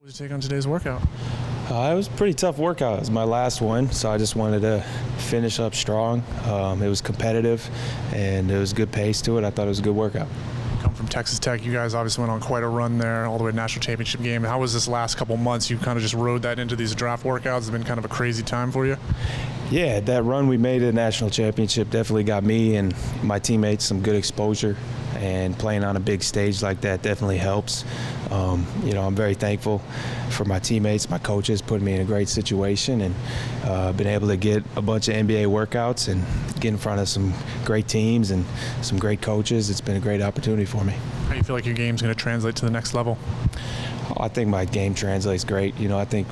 What did you take on today's workout? Uh, it was a pretty tough workout. It was my last one, so I just wanted to finish up strong. Um, it was competitive, and it was good pace to it. I thought it was a good workout. Come from Texas Tech, you guys obviously went on quite a run there, all the way to national championship game. How was this last couple months? You kind of just rode that into these draft workouts. It's been kind of a crazy time for you. Yeah, that run we made at the national championship definitely got me and my teammates some good exposure and playing on a big stage like that definitely helps. Um, you know, I'm very thankful for my teammates, my coaches, putting me in a great situation, and uh, been able to get a bunch of NBA workouts and get in front of some great teams and some great coaches. It's been a great opportunity for me. How do you feel like your game's going to translate to the next level? I think my game translates great. You know, I think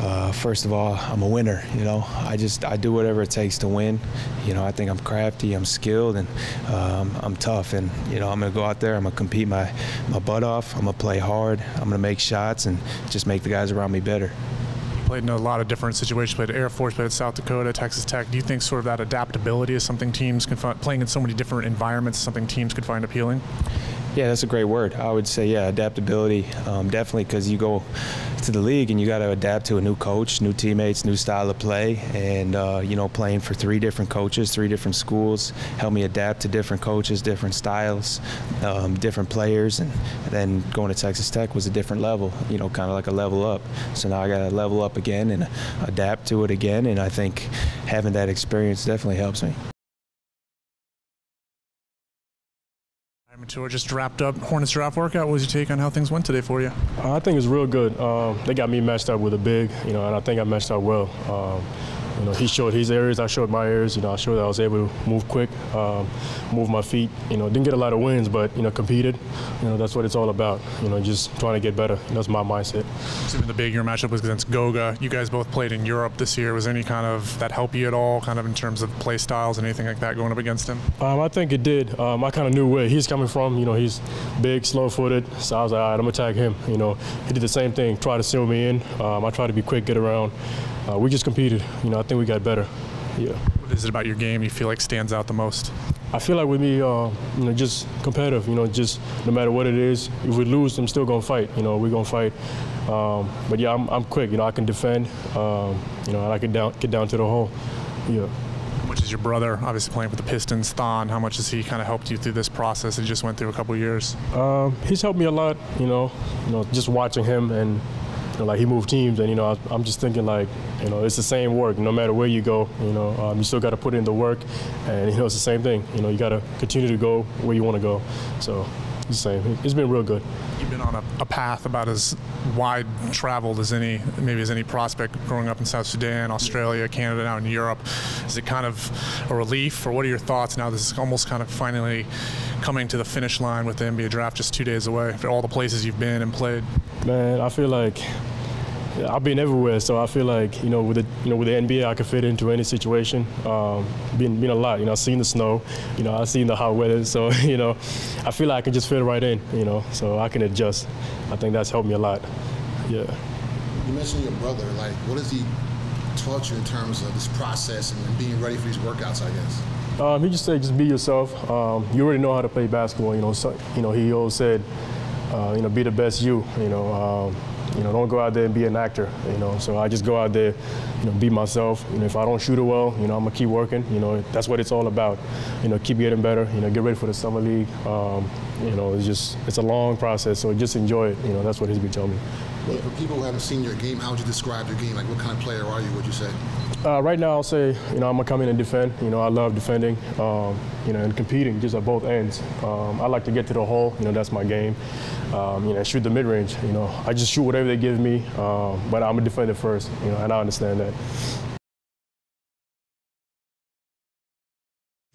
uh, first of all, I'm a winner. You know, I just I do whatever it takes to win. You know, I think I'm crafty, I'm skilled, and um, I'm tough. And you know, I'm gonna go out there, I'm gonna compete my my butt off. I'm gonna play hard. I'm gonna make shots and just make the guys around me better played in a lot of different situations. Played at Air Force, played at South Dakota, Texas Tech. Do you think sort of that adaptability is something teams can find, playing in so many different environments, something teams could find appealing? Yeah, that's a great word. I would say, yeah, adaptability, um, definitely, because you go to the league and you got to adapt to a new coach, new teammates, new style of play, and uh, you know, playing for three different coaches, three different schools, helped me adapt to different coaches, different styles, um, different players, and then going to Texas Tech was a different level, you know, kind of like a level up. So now I got to level up again and adapt to it again, and I think having that experience definitely helps me. Matur just wrapped up Hornets draft workout. What was your take on how things went today for you? I think it's real good. Um, they got me matched up with a big, you know, and I think I matched up well. Um, you know, he showed his areas, I showed my areas. You know, I showed that I was able to move quick, um, move my feet. You know, didn't get a lot of wins, but you know, competed. You know, that's what it's all about. You know, just trying to get better. That's my mindset. Assuming the big year matchup was against Goga, you guys both played in Europe this year. Was any kind of that help you at all, kind of in terms of play styles and anything like that going up against him? Um, I think it did. Um, I kind of knew where he's coming from. You know, he's big, slow-footed. So I was like, all right, I'm gonna tag him. You know, he did the same thing, try to seal me in. Um, I tried to be quick, get around uh, we just competed. You know, think we got better. Yeah. What is it about your game you feel like stands out the most? I feel like with me, uh, you know, just competitive. You know, just no matter what it is, if we lose, I'm still gonna fight. You know, we're gonna fight. Um, but yeah, I'm, I'm, quick. You know, I can defend. Um, you know, and I can down, get down to the hole. Yeah. How much is your brother, obviously playing with the Pistons, Thon? How much has he kind of helped you through this process that you just went through a couple years? Um, he's helped me a lot. You know, you know, just watching him and like he moved teams, and you know, I'm just thinking like, you know, it's the same work. No matter where you go, you know, um, you still got to put in the work, and you know, it's the same thing. You know, you got to continue to go where you want to go. So it's the same. It's been real good. You've been on a, a, path about as wide traveled as any, maybe as any prospect growing up in South Sudan, Australia, Canada, now in Europe. Is it kind of a relief, or what are your thoughts now? This is almost kind of finally coming to the finish line with the NBA draft just two days away for all the places you've been and played. Man, I feel like I've been everywhere, so I feel like you know with the you know with the NBA, I can fit into any situation. Um, been been a lot, you know. I've seen the snow, you know. I've seen the hot weather, so you know, I feel like I can just fit right in, you know. So I can adjust. I think that's helped me a lot. Yeah. You mentioned your brother. Like, what has he taught you in terms of this process and being ready for these workouts? I guess. Um, he just said, just be yourself. Um, you already know how to play basketball. You know, so, you know. He always said, you know, be the best you. You know. Um, you know, don't go out there and be an actor. You know, so I just go out there, you know, be myself. You know, if I don't shoot it well, you know, I'm gonna keep working. You know, that's what it's all about. You know, keep getting better. You know, get ready for the summer league. Um, you know, it's just it's a long process, so just enjoy it. You know, that's what he's been telling me. Well, for people who haven't seen your game, how would you describe your game? Like, what kind of player are you? Would you say? Uh, right now, I'll say, you know, I'm gonna come in and defend. You know, I love defending, um, you know, and competing just at both ends. Um, I like to get to the hole. You know, that's my game. Um, you know, shoot the mid range. You know, I just shoot whatever they give me, um, but I'm a defender first. You know, and I understand that.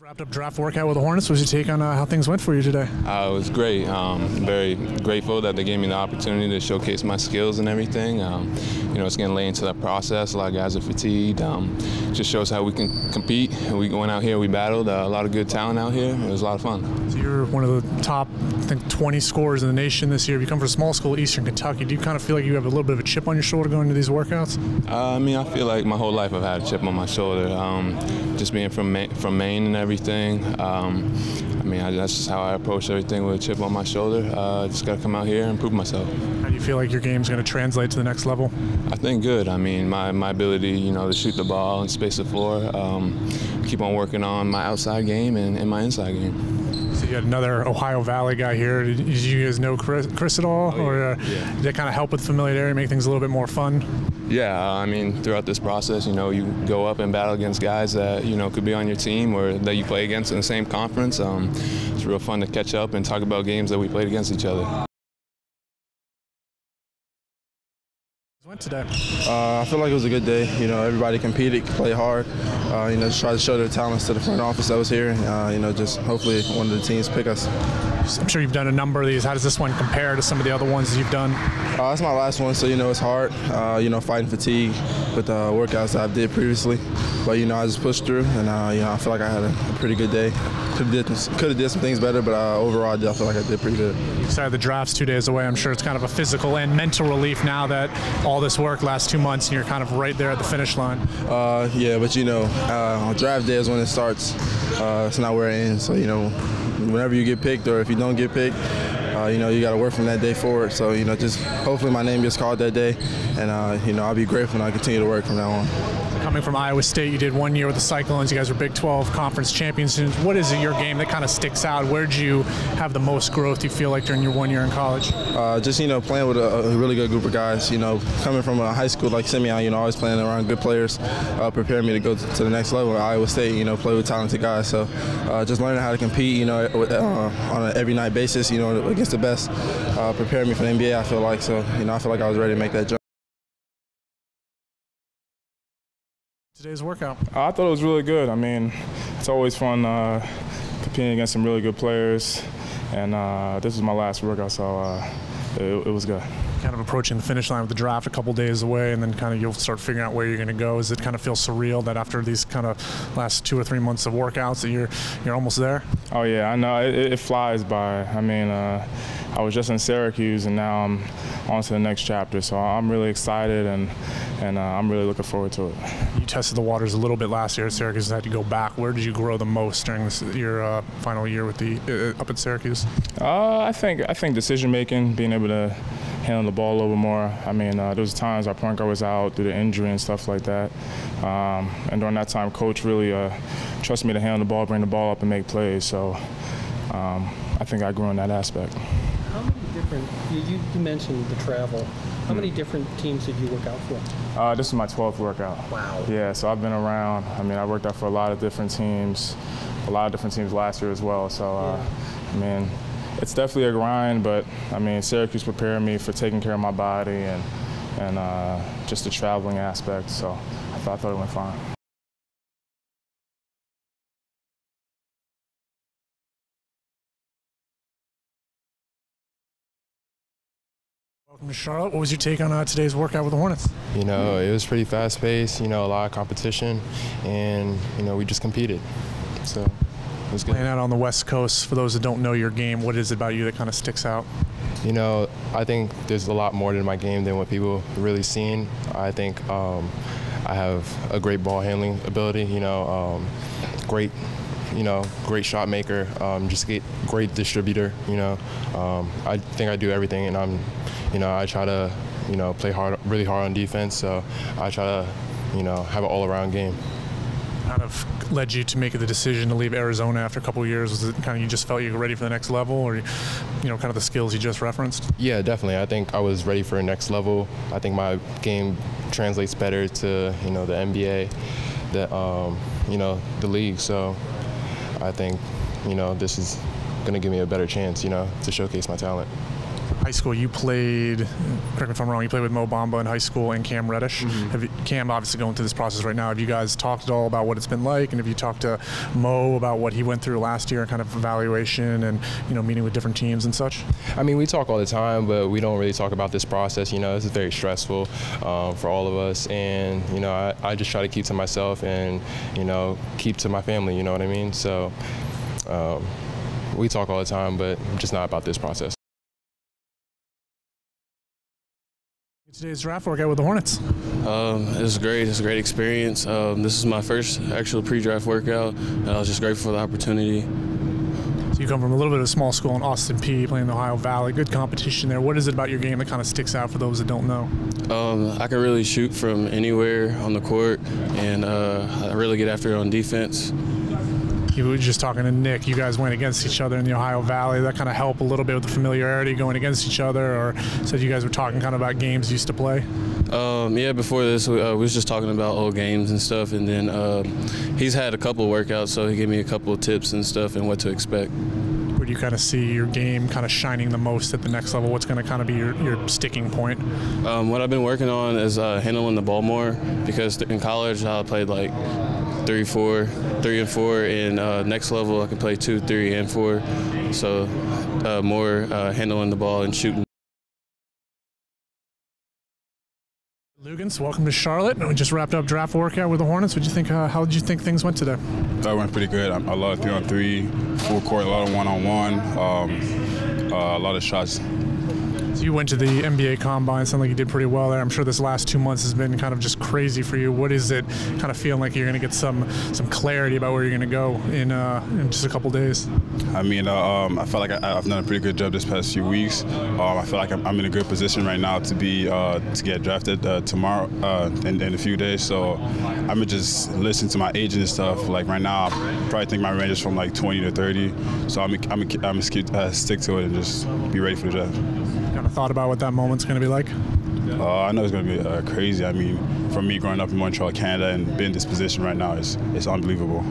Wrapped up draft workout with the Hornets. What's your take on uh, how things went for you today? Uh, it was great. Um, very grateful that they gave me the opportunity to showcase my skills and everything. Um, you know, it's getting late into that process. A lot of guys are fatigued. Um, just shows how we can compete. We went out here, we battled. Uh, a lot of good talent out here. It was a lot of fun. So you're one of the top, I think, 20 scorers in the nation this year. You come from a small school, Eastern Kentucky. Do you kind of feel like you have a little bit of a chip on your shoulder going into these workouts? Uh, I mean, I feel like my whole life I've had a chip on my shoulder. Um, just being from from Maine and everything. Um, I mean, I, that's just how I approach everything with a chip on my shoulder. Uh, just got to come out here and prove myself. You feel like your game's going to translate to the next level? I think good. I mean, my, my ability, you know, to shoot the ball and space the floor, um, keep on working on my outside game and, and my inside game. So you had another Ohio Valley guy here. Did you guys know Chris, Chris at all, Oh, or uh, yeah. did that kind of help with familiarity, make things a little bit more fun? Yeah, uh, I mean, throughout this process, you know, you go up and battle against guys that, you know, could be on your team or that you play against in the same conference. Um, it's real fun to catch up and talk about games that we played against each other. Went today. Uh, I feel like it was a good day. You know, everybody competed, played hard. Uh, you know, just tried to show their talents to the front office that was here. Uh, you know, just hopefully one of the teams pick us. I'm sure you've done a number of these. How does this one compare to some of the other ones you've done? Uh, that's my last one, so you know it's hard. Uh, you know, fighting fatigue with the workouts that I did previously, but you know I just pushed through, and uh, you know I feel like I had a, a pretty good day. Could have did could have did some things better, but overall I feel like I did pretty good. Decided the draft's two days away. I'm sure it's kind of a physical and mental relief now that all this work last two months and you're kind of right there at the finish line. Uh, yeah, but you know, uh, on draft day is when it starts. Uh, it's not where it ends. So you know, whenever you get picked or if you don't get picked, uh, you know you got to work from that day forward. So you know, just hopefully my name gets called that day, and uh, you know I'll be grateful and I'll continue to work from now on. Coming from Iowa State, you did one year with the Cyclones. You guys were Big 12 conference champions. What is it your game that kind of sticks out? Where'd you have the most growth? You feel like during your one year in college? Uh, just you know playing with a, a really good group of guys. You know, coming from a high school like Simeon, you know, always playing around good players, uh, prepared me to go to, the next level. Iowa State, you know, play with talented guys. So uh, just learning how to compete, you know, with, uh, on an every night basis, you know, against the best, uh, prepared me for the NBA. I feel like so. You know, I feel like I was ready to make that jump. Today's workout. I thought it was really good. I mean, it's always fun uh, competing against some really good players, and uh, this was my last workout, so uh, it, it was good. Kind of approaching the finish line with the draft a couple days away, and then kind of you'll start figuring out where you're going to go. Does it kind of feel surreal that after these kind of last two or three months of workouts that you're you're almost there? Oh yeah, I know it, it flies by. I mean, uh, I was just in Syracuse, and now I'm on to the next chapter. So I'm really excited, and and uh, I'm really looking forward to it. You tested the waters a little bit last year at Syracuse. Had to go back. Where did you grow the most during this, your uh, final year with the uh, up at Syracuse? Uh, I think I think decision making, being able to handle the ball a little bit more. I mean, uh, there was times our point guard was out due to injury and stuff like that, um, and during that time, coach really uh, trusted me to handle the ball, bring the ball up, and make plays. So um, I think I grew in that aspect. How many different, you, you you mentioned the travel. How many different teams did you work out for? Uh, this is my 12th workout. Wow. Yeah, so I've been around. I mean, I worked out for a lot of different teams, a lot of different teams last year as well. So, uh, I mean, it's definitely a grind, but I mean, Syracuse prepared me for taking care of my body and and uh, just the traveling aspect. So I thought, I thought it went fine. Charlotte. What was your take on uh, today's workout with the Hornets? You know, it was pretty fast paced, you know, a lot of competition, and, you know, we just competed. So it was good. Playing out on the West Coast, for those that don't know your game, what is it about you that kind of sticks out? You know, I think there's a lot more to my game than what people really seen. I think um, I have a great ball handling ability, you know, um, great, you know, great shot maker, um, just get great distributor, you know. Um, I think I do everything, and I'm, you know, I try to, you know, play hard, really hard on defense. So I try to, you know, have an all-around game. Kind of led you to make the decision to leave Arizona after a couple of years? Was it kind of you just felt you were ready for the next level, or you know, kind of the skills you just referenced? Yeah, definitely. I think I was ready for the next level. I think my game translates better to you know the NBA, the um, you know the league. So I think you know this is going to give me a better chance, you know, to showcase my talent. High school, you played. Correct me if I'm wrong. You played with Mo Bamba in high school and Cam Reddish. Have you, Cam obviously going through this process right now. Have you guys talked at all about what it's been like, and have you talked to Mo about what he went through last year, and kind of evaluation, and you know, meeting with different teams and such? I mean, we talk all the time, but we don't really talk about this process. You know, this is very stressful um, for all of us, and you know, I, I just try to keep to myself and you know, keep to my family. You know what I mean? So um, we talk all the time, but just not about this process. Today's draft workout with the Hornets. Um, it was great. It's a great experience. Um, this is my first actual pre-draft workout, and I was just grateful for the opportunity. So You come from a little bit of a small school in Austin Peay, playing in the Ohio Valley. Good competition there. What is it about your game that kind of sticks out for those that don't know? Um, I can really shoot from anywhere on the court, and uh, I really get after it on defense. You were just talking to Nick. You guys went against each other in the Ohio Valley. That kind of helped a little bit with the familiarity going against each other, or said you guys were talking kind of about games you used to play. Um, yeah, before this, we, uh, we was just talking about old games and stuff, and then uh, he's had a couple of workouts, so he gave me a couple of tips and stuff and what to expect. Where do you kind of see your game kind of shining the most at the next level? What's going to kind of be your, your sticking point? Um, what I've been working on is uh, handling the ball more because in college I played like three, four, three and four. In uh, next level, I can play two, three, and four. So uh, more uh, handling the ball and shooting. Luguentz, welcome to Charlotte. We just wrapped up draft workout with the Hornets. What you think? Uh, how did you think things went today? That went pretty good. A lot of three on three, full court, a lot of one on one, a lot of shots so you went to the NBA Combine. Sound like you did pretty well there. I'm sure this last two months has been kind of just crazy for you. What is it? Kind of feeling like you're going to get some some clarity about where you're going to go in uh, in just a couple days. I mean, uh, um, I feel like I, have done a pretty good job this past few weeks. Um, I feel like I'm, I'm, in a good position right now to be uh, to get drafted uh, tomorrow uh, in, in, a few days. So I'm gonna just listen to my agent and stuff. Like right now, I probably think my range is from like 20 to 30. So I'm I'm, I'm gonna uh, stick to it and just be ready for the draft of thought about what that moment's going to be like? Uh, I know it's going to be uh, crazy. I mean, from me growing up in Montreal, Canada, and being in this position right now, it's, it's unbelievable.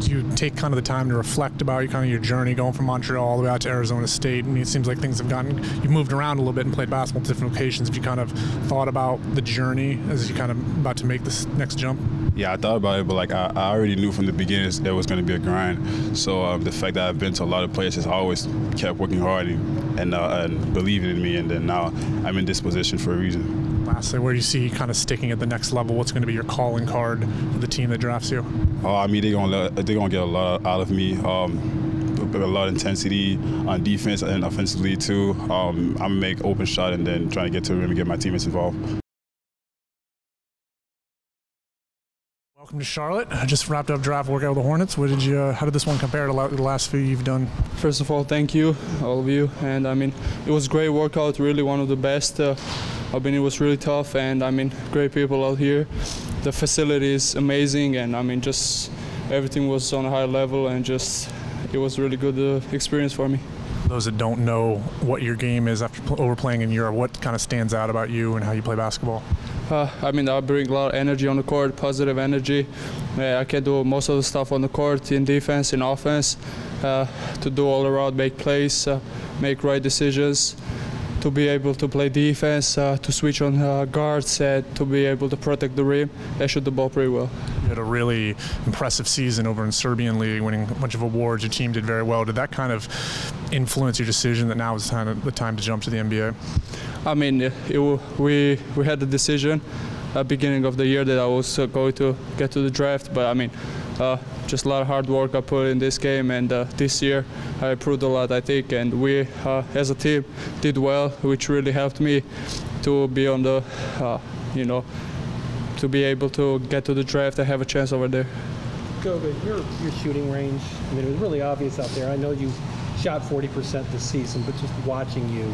You take kind of the time to reflect about your kind of your journey going from Montreal all the way out to Arizona State? I mean, it seems like things have gotten you've moved around a little bit and played basketball at different locations. Have you kind of thought about the journey as you kind of about to make this next jump? Yeah, I thought about it, but like I, I already knew from the beginning it was going to be a grind. So um, the fact that I've been to a lot of places, I always kept working hard and and, uh, and believing in me, and then now I'm in this position for a reason. Lastly, where do you see kind of sticking at the next level? What's going to be your calling card for the team that drafts you? Oh, I mean, they're gonna they're gonna get a lot out of me. Um, a lot of intensity on defense and offensively too. Um, I'm gonna make open shot and then trying to get to the rim and get my teammates involved. Welcome to Charlotte. I just wrapped up draft workout with the Hornets. What did you? Uh, how did this one compare to the last few you've done? First of all, thank you, all of you. And I mean, it was a great workout. Really one of the best. Uh, I mean, it was really tough, and I mean, great people out here. The facility is amazing, and I mean, just everything was on a high level, and just it was really good uh, experience for me. Those that don't know what your game is after overplaying in Europe, what kind of stands out about you and how you play basketball? Uh, I mean, I bring a lot of energy on the court, positive energy. Uh, I can do most of the stuff on the court in defense, in offense, uh, to do all around, make plays, uh, make right decisions, to be able to play defense, uh, to switch on uh, guards, to be able to protect the rim. I shoot the ball pretty well. You had a really impressive season over in Serbian League, winning a bunch of awards. Your team did very well. Did that kind of influence your decision that now is kind of the time to jump to the NBA? I mean, it, we we had the decision at beginning of the year that I was uh, going to get to the draft, but I mean, uh, just a lot of hard work I put in this game, and uh, this year I improved a lot, I think, and we uh, as a team did well, which really helped me to be on the, uh, you know, to be able to get to the draft and have a chance over there. Goga, your your shooting range. I mean, it was really obvious out there. I know you shot 40% this season, but just watching you,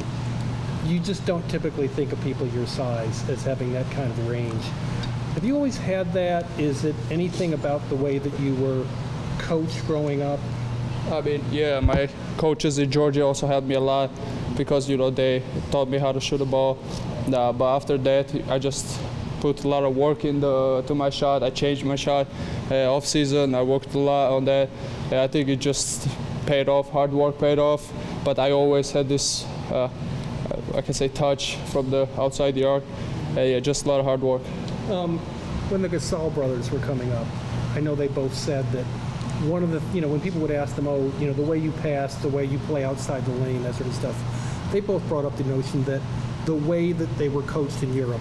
you just don't typically think of people your size as having that kind of range. Have you always had that? Is it anything about the way that you were coached growing up? I mean, yeah, my coaches in Georgia also helped me a lot because you know they taught me how to shoot a ball. Uh, but after that, I just put a lot of work into to my shot. I changed my shot uh, off season. I worked a lot on that. I think it just paid off. Hard work paid off. But I always had this uh, I can say touch from the outside the arc. Uh, yeah, just a lot of hard work. Um, when the Gasol brothers were coming up, I know they both said that one of the, you know, when people would ask them, oh, you know, the way you pass, the way you play outside the lane, that sort of stuff, they both brought up the notion that the way that they were coached in Europe,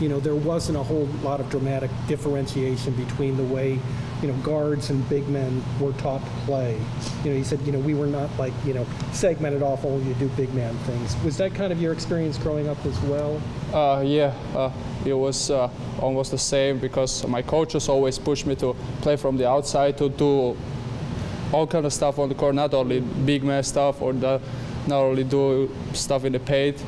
you know, there wasn't a whole lot of dramatic differentiation between the way you know, guards and big men were taught to play. You know, he said, you know, we were not like, you know, segmented off only to do big man things. Was that kind of your experience growing up as well? Uh, yeah, uh, it was uh, almost the same because my coaches always pushed me to play from the outside to do all kind of stuff on the court, not only big man stuff or the, not only do stuff in the paint.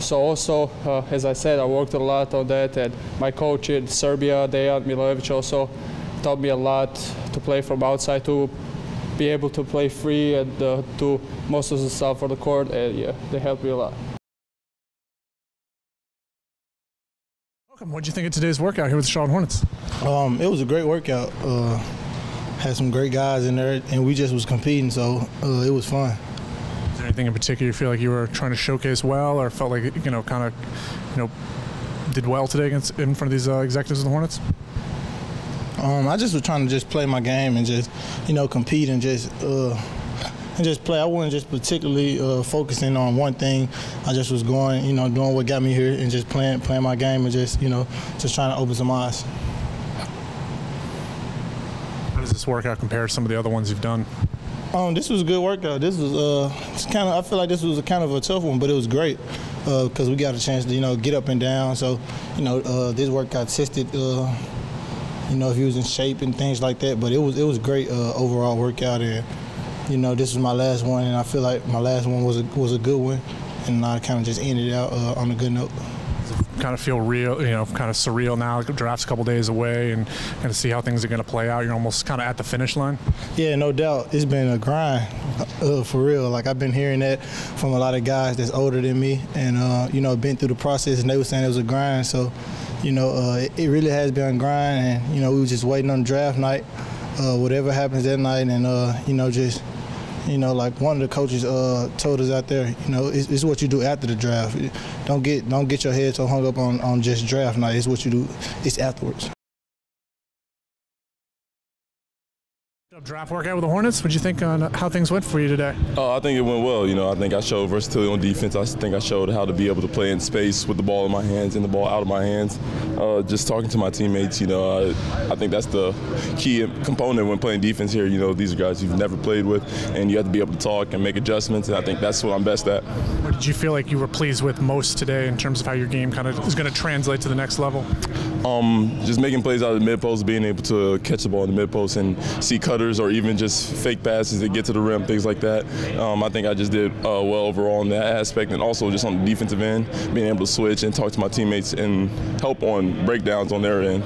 So also, uh, as I said, I worked a lot on that, and my coach in Serbia, Dejan Milojevic, also taught me a lot to play from outside to be able to play free and uh, do most of the stuff for the court, and yeah, they helped me a lot. Welcome. What did you think of today's workout here with the Charlotte Hornets? Um, it was a great workout. Uh, had some great guys in there, and we just was competing, so uh, it was fun. Is there anything in particular you feel like you were trying to showcase well, or felt like you know, kind of, you know, did well today against in front of these uh, executives of the Hornets? Um, I just was trying to just play my game and just, you know, compete and just uh, and just play. I wasn't just particularly uh, focusing on one thing. I just was going, you know, doing what got me here and just playing playing my game and just, you know, just trying to open some eyes. How does this workout compare to some of the other ones you've done? Um, this was a good workout. This was uh, kind of. I feel like this was a kind of a tough one, but it was great because uh, we got a chance to, you know, get up and down. So, you know, uh, this workout tested, uh, you know, if he was in shape and things like that. But it was it was great uh, overall workout, and you know, this was my last one, and I feel like my last one was a was a good one, and I kind of just ended out uh, on a good note kind of feel real, you know, kind of surreal now. Draft's a couple days away, and kind of see how things are going to play out. You're almost kind of at the finish line. Yeah, no doubt. It's been a grind uh, for real. Like I've been hearing that from a lot of guys that's older than me, and uh, you know, been through the process, and they were saying it was a grind. So, you know, uh, it, really has been a grind, and you know, we were just waiting on draft night. Uh, whatever happens that night, and uh, you know, just you know, like one of the coaches uh, told us out there, you know, it's, it's, what you do after the draft. Don't get don't get your head so hung up on, on just draft night. It's what you do. It's afterwards. Draft workout with the Hornets. What do you think on how things went for you today? Oh, I think it went well. You know, I think I showed versatility on defense. I think I showed how to be able to play in space with the ball in my hands and the ball out of my hands. Uh, just talking to my teammates, you know, I, I, think that's the key component when playing defense here. You know, these are guys you've never played with, and you have to be able to talk and make adjustments. And I think that's what I'm best at. What did you feel like you were pleased with most today in terms of how your game kind of is going to translate to the next level? Um, just making plays out of the mid post, being able to catch the ball in the mid post and see cutters or even just fake passes that get to the rim, things like that. Um, I think I just did uh, well overall in that aspect, and also just on the defensive end, being able to switch and talk to my teammates and help on breakdowns on their end.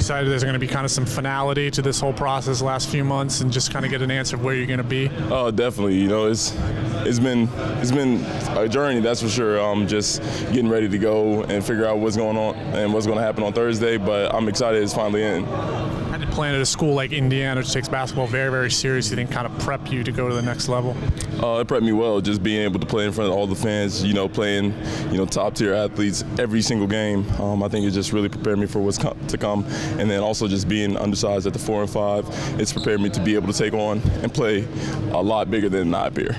Excited there's going to be kind of some finality to this whole process last few months, and just kind of get an answer of where you're going to be. Oh, definitely. You know, it's it's been it's been a journey, that's for sure. Um, just getting ready to go and figure out what's going on and what's going to happen on Thursday, but I'm excited it's finally in playing at a school like Indiana, which takes basketball very, very seriously, think kind of prep you to go to the next level? Uh, it prepped me well, just being able to play in front of all the fans, you know, playing, you know, top tier athletes every single game. Um, I think it just really prepared me for what's to come. And then also just being undersized at the four and five, it's prepared me to be able to take on and play a lot bigger than Napier.